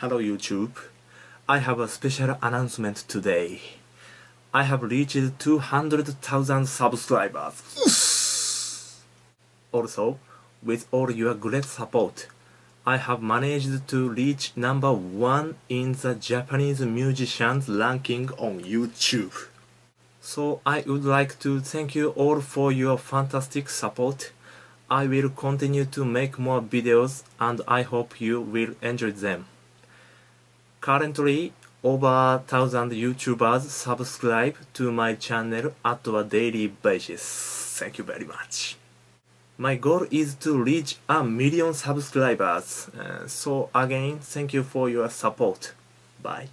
Hello YouTube. I have a special announcement today. I have reached 200,000 subscribers. Also, with all your great support, I have managed to reach number one in the Japanese musicians ranking on YouTube. So I would like to thank you all for your fantastic support. I will continue to make more videos and I hope you will enjoy them. Currently, over 1000 YouTubers subscribe to my channel at a daily basis. Thank you very much. My goal is to reach a million subscribers. Uh, so again, thank you for your support. Bye.